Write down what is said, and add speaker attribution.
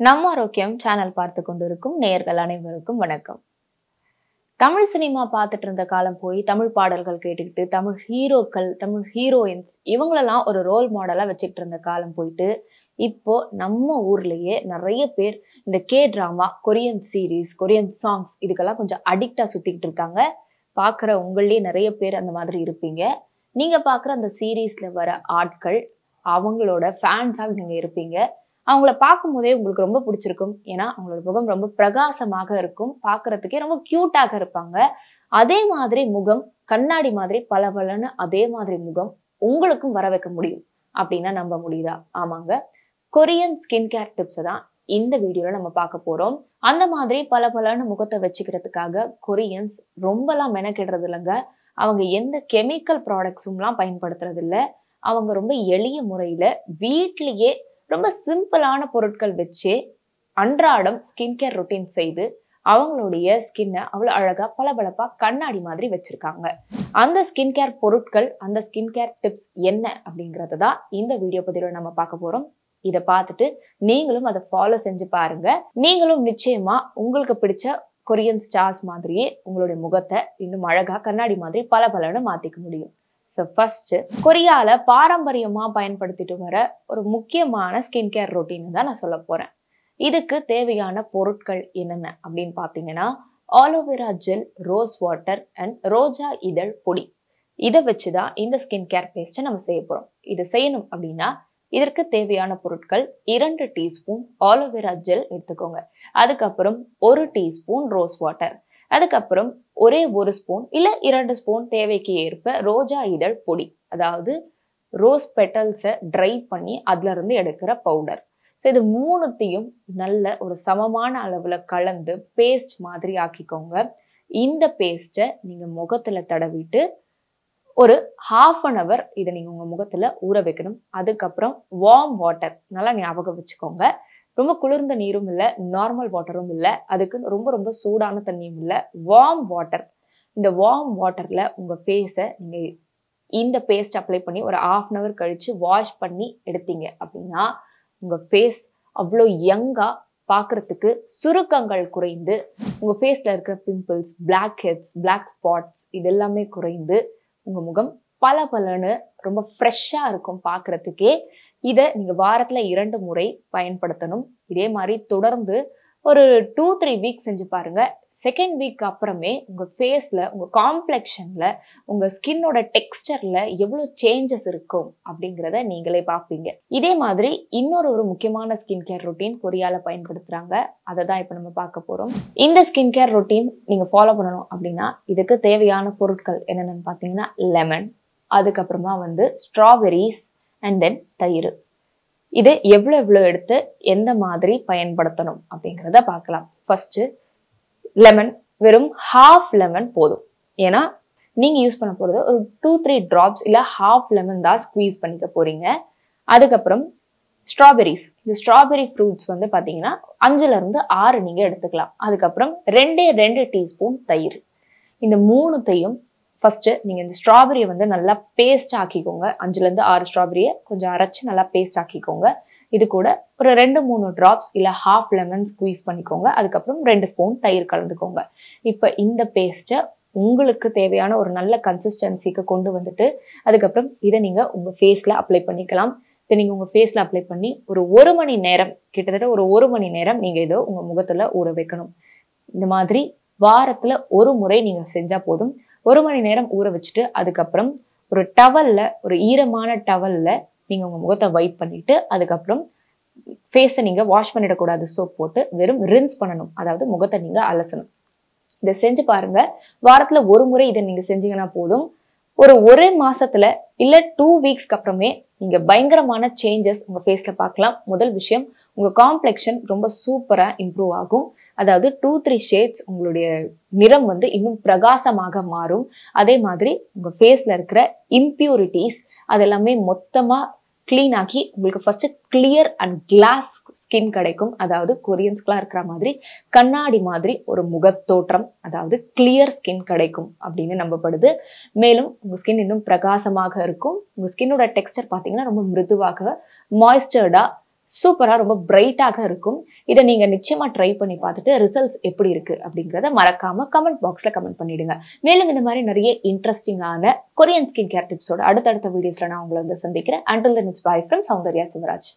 Speaker 1: நம்ம ஆரோக்கியம் சேனல் பார்த்து கொண்டிருக்கும் நேயர்கள் அனைவருக்கும் வணக்கம். தமிழ் சினிமா பார்த்துட்டு இருந்த காலம் போய் தமிழ் பாடல்கள் கேட்டுக்கிட்டு தமிழ் ஹீரோக்கள் தமிழ் ஹீரோயின்ஸ் இவங்களெல்லாம் ஒரு ரோல் மாடலாக வச்சுக்கிட்டு இருந்த காலம் போயிட்டு இப்போ நம்ம ஊர்லயே நிறைய பேர் இந்த K drama Korean series Korean songs இதுக்கெல்லாம் கொஞ்சம் அடிக்டாக சுற்றிக்கிட்டு இருக்காங்க. பார்க்குற உங்களே நிறைய பேர் அந்த மாதிரி இருப்பீங்க. நீங்கள் பார்க்குற அந்த சீரீஸில் வர ஆட்கள் அவங்களோட ஃபேன்ஸாக நீங்கள் இருப்பீங்க. அவங்கள பார்க்கும்போதே உங்களுக்கு ரொம்ப பிடிச்சிருக்கும். ஏன்னா அவங்களோட முகம் ரொம்ப பிரகாசமாக இருக்கும். பார்க்கறதுக்கே ரொம்ப கியூட்டாக இருப்பாங்க. அதே மாதிரி முகம் கண்ணாடி மாதிரி பளபளன்னு அதே மாதிரி முகம் உங்களுக்கும் வர வைக்க முடியும் அப்படின்னா நம்ப முடியுதா? ஆமாங்க. கொரியன் ஸ்கின் கேர் டிப்ஸை தான் இந்த வீடியோல நம்ம பார்க்க போறோம். அந்த மாதிரி பல பலன்னு முகத்தை வச்சுக்கிறதுக்காக கொரியன்ஸ் ரொம்பலாம் மெனக்கிடுறது இல்லைங்க அவங்க எந்த கெமிக்கல் ப்ராடக்ட்ஸும்லாம் பயன்படுத்துறது இல்ல அவங்க ரொம்ப எளிய முறையில வீட்லேயே ரொம்ப சிம்பிளான பொருட்கள் வச்சு அன்றாடம் ஸ்கின் கேர் ரொட்டீன் செய்து அவங்களுடைய ஸ்கின்னை அவ்வளோ அழகா பளபளப்பா கண்ணாடி மாதிரி வச்சிருக்காங்க. அந்த ஸ்கின் கேர் பொருட்கள் அந்த ஸ்கின் கேர் டிப்ஸ் என்ன அப்படிங்கிறது தான் இந்த வீடியோ பதிவில் நம்ம பார்க்க போறோம். இதை பார்த்துட்டு நீங்களும் அதை ஃபாலோ செஞ்சு பாருங்க. நீங்களும் நிச்சயமா உங்களுக்கு பிடிச்ச கொரியன் ஸ்டார்ஸ் மாதிரியே உங்களுடைய முகத்தை இன்னும் அழகா கண்ணாடி மாதிரி பல பலன்னு மாத்திக்க முடியும். ஸோ ஃபஸ்ட்டு கொரியால பாரம்பரியமா பயன்படுத்திட்டு வர ஒரு முக்கியமான ஸ்கின் கேர் ரொட்டீன் தான் நான் சொல்ல போறேன். இதுக்கு தேவையான பொருட்கள் என்னென்ன அப்படின்னு பார்த்தீங்கன்னா aloe vera gel rose water and ரோஜா இதழ் பொடி. இதை வச்சுதான் இந்த ஸ்கின் கேர் பேஸ்ட்டை நம்ம செய்ய போறோம். இது செய்யணும் அப்படின்னா இதற்கு தேவையான பொருட்கள் இரண்டு டீஸ்பூன் ஆலோவேரா ஜெல் எடுத்துக்கோங்க. அதுக்கப்புறம் ஒரு டீஸ்பூன் ரோஸ் வாட்டர் அதுக்கப்புறம் ஒரே ஒரு ஸ்பூன் இல்லை இரண்டு ஸ்பூன் தேவைக்கு ஏற்ப ரோஜா இதழ் பொடி அதாவது ரோஸ் பெட்டல்ஸை ட்ரை பண்ணி அதுலேருந்து எடுக்கிற பவுடர் ஸோ இது மூணுத்தையும் நல்ல ஒரு சமமான அளவில் கலந்து பேஸ்ட் மாதிரி ஆக்கிக்கோங்க. இந்த பேஸ்ட்டை நீங்கள் முகத்துல தடவிட்டு ஒரு ஹாஃப் அன் அவர் இதை நீங்கள் உங்கள் முகத்தில் ஊற வைக்கணும். அதுக்கப்புறம் வார்ம் வாட்டர் நல்லா ஞாபகம் வச்சுக்கோங்க. ரொம்ப குளிர்ந்த நீரும் இல்லை நார்மல் வாட்டரும் இல்லை அதுக்கு ரொம்ப ரொம்ப சூடான தண்ணியும் இல்லை வார்ம் வாட்டர் இந்த வார்ம் வாட்டரில் உங்கள் ஃபேஸை நீங்கள் இந்த பேஸ்ட் அப்ளை பண்ணி ஒரு ஆஃப் அன் அவர் கழித்து வாஷ் பண்ணி எடுத்தீங்க அப்படின்னா உங்கள் ஃபேஸ் அவ்வளோ யங்காக பார்க்குறதுக்கு சுருக்கங்கள் குறைந்து உங்கள் ஃபேஸில் இருக்கிற pimples blackheads black spots இது எல்லாமே குறைந்து உங்கள் முகம் பல பலன்னு ரொம்ப ஃப்ரெஷ்ஷாக இருக்கும் பார்க்கறதுக்கே இதை நீங்கள் வாரத்தில் இரண்டு முறை பயன்படுத்தணும். இதே மாதிரி தொடர்ந்து ஒரு டூ த்ரீ வீக் செஞ்சு பாருங்கள் செகண்ட் வீக் அப்புறமே உங்கள் ஃபேஸில் உங்கள் காம்ப்ளெக்ஷனில் உங்கள் ஸ்கின்னோட டெக்ஸ்டரில் எவ்வளோ சேஞ்சஸ் இருக்கும் அப்படிங்கிறத நீங்களே பார்ப்பீங்க. இதே மாதிரி இன்னொரு ஒரு முக்கியமான ஸ்கின் கேர் ரொட்டீன் கொரியாவில் பயன்படுத்துகிறாங்க அதை தான் இப்போ நம்ம பார்க்க போகிறோம் இந்த ஸ்கின் கேர் ரொட்டீன் நீங்கள் ஃபாலோ பண்ணணும் அப்படின்னா இதுக்கு தேவையான பொருட்கள் என்னென்னு பார்த்தீங்கன்னா லெமன் அதுக்கப்புறமா வந்து ஸ்ட்ராபெரிஸ் அண்ட் தென் தயிர். இது எவ்வளோ எவ்வளோ எடுத்து எந்த மாதிரி பயன்படுத்தணும் அப்படிங்கிறத பார்க்கலாம். ஃபர்ஸ்ட் லெமன் வெறும் ஹாஃப் லெமன் போதும். ஏன்னா நீங்கள் யூஸ் பண்ண போகிறது ஒரு டூ த்ரீ ட்ராப்ஸ் இல்லை ஹாஃப் லெமன் தான் ஸ்குவீஸ் பண்ணிக்க போகிறீங்க அதுக்கப்புறம் ஸ்ட்ராபெரிஸ் இந்த ஸ்ட்ராபெரி ஃப்ரூட்ஸ் வந்து பார்த்தீங்கன்னா அஞ்சுலேருந்து ஆறு நீங்கள் எடுத்துக்கலாம். அதுக்கப்புறம் ரெண்டே ரெண்டு டீஸ்பூன் தயிர். இந்த மூணுத்தையும் ஃபர்ஸ்ட் நீங்கள் இந்த ஸ்ட்ராபெரியை வந்து நல்லா பேஸ்ட் ஆக்கிக்கோங்க. அஞ்சுலேருந்து ஆறு ஸ்ட்ராபெரியை கொஞ்சம் அரைச்சி நல்லா பேஸ்ட் ஆக்கிக்கோங்க. இது கூட ஒரு ரெண்டு மூணு ட்ராப்ஸ் இல்லை ஹாஃப் லெமன் ஸ்குவீஸ் பண்ணிக்கோங்க. அதுக்கப்புறம் ரெண்டு ஸ்பூன் தயிர் கலந்துக்கோங்க. இப்போ இந்த பேஸ்ட்டை உங்களுக்கு தேவையான ஒரு நல்ல கன்சிஸ்டன்சிக்கு கொண்டு வந்துட்டு அதுக்கப்புறம் இதை நீங்கள் உங்கள் ஃபேஸில் அப்ளை பண்ணிக்கலாம். இதை நீங்கள் உங்கள் ஃபேஸில் அப்ளை பண்ணி ஒரு ஒரு மணி நேரம் கிட்டத்தட்ட ஒரு ஒரு மணி நேரம் நீங்கள் இதை உங்கள் முகத்தில் ஊற வைக்கணும். இந்த மாதிரி வாரத்தில் ஒரு முறை நீங்கள் செஞ்சால் போதும். ஒரு மணி நேரம் ஊற வச்சுட்டு அதுக்கப்புறம் ஒரு டவல்ல ஒரு ஈரமான டவல்ல நீங்க உங்க முகத்தை வைப் பண்ணிட்டு அதுக்கப்புறம் ஃபேஸை நீங்க வாஷ் பண்ணிடக்கூடாது. சோப் போட்டு வெறும் ரின்ஸ் பண்ணணும். அதாவது முகத்தை நீங்க அலசணும். இதை செஞ்சு பாருங்க. வாரத்துல ஒரு முறை இதை நீங்க செஞ்சீங்கன்னா போதும். ஒரு ஒரே மாசத்துல இல்ல டூ வீக்ஸ்க்கு அப்புறமே நீங்க பயங்கரமான சேஞ்சஸ் உங்க ஃபேஸ்ல பார்க்கலாம். முதல் விஷயம் உங்க காம்ப்ளெக்ஷன் ரொம்ப சூப்பரா இம்ப்ரூவ் ஆகும். அதாவது டூ த்ரீ ஷேட்ஸ் உங்களுடைய நிறம் வந்து இன்னும் பிரகாசமாக மாறும். அதே மாதிரி உங்க ஃபேஸ்ல இருக்கிற இம்ப்யூரிட்டிஸ் அதெல்லாமே மொத்தமா க்ளீன் ஆகி உங்களுக்கு first clear and glass skin கிடைக்கும். அதாவது கொரியன்ஸ்க்குலாம் இருக்கிற மாதிரி கண்ணாடி மாதிரி ஒரு முகத்தோற்றம் அதாவது கிளியர் ஸ்கின் கிடைக்கும் அப்படின்னு நம்பப்படுது. மேலும் உங்கள் ஸ்கின் இன்னும் பிரகாசமாக இருக்கும். உங்கள் ஸ்கின்னோட டெக்ஸ்டர் பார்த்தீங்கன்னா ரொம்ப மிருதுவாக மாய்ஸ்டர்டாக சூப்பராக ரொம்ப பிரைட்டாக இருக்கும். இதை நீங்கள் நிச்சயமாக ட்ரை பண்ணி பார்த்துட்டு ரிசல்ட்ஸ் எப்படி இருக்குது அப்படிங்கிறத மறக்காமல் கமெண்ட் பாக்ஸில் கமெண்ட் பண்ணிடுங்க. மேலும் இந்த மாதிரி நிறைய இன்ட்ரெஸ்டிங்கான கொரியன் ஸ்கின் கேர் டிப்ஸோட அடுத்தடுத்த வீடியோஸில் நான் உங்களை வந்து சந்திக்கிறேன். Until then it's bye from Soundarya Sivaraj.